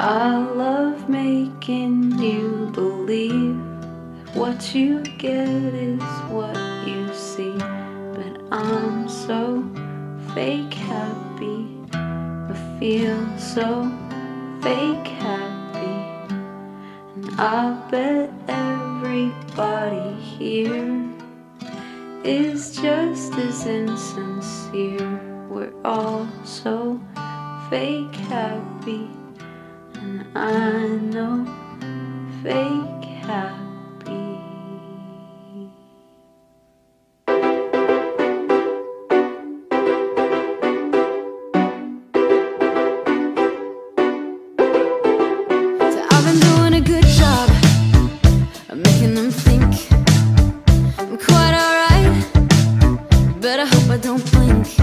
I love making you believe what you get is what you see. But I'm so fake happy. I feel so fake happy. And I bet everybody here is just as insincere. We're all so fake happy and I know fake happy. So I've been doing a good job of making them think I'm quite alright, but I hope I don't blink.